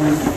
ឈ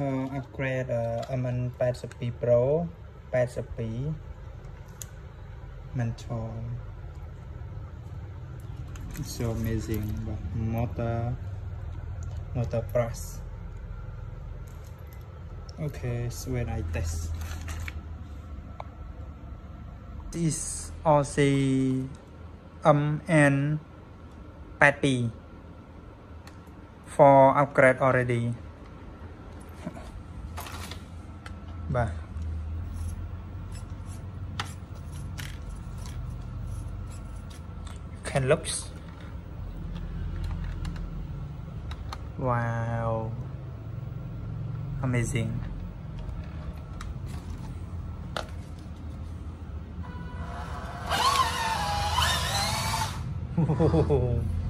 upgrade uh, MN 82 Pro 82 mentor. It's so amazing but motor motor press okay so when I test. This RC MN um, 82 for upgrade already. បាទ can looks. Wow. Amazing. Ha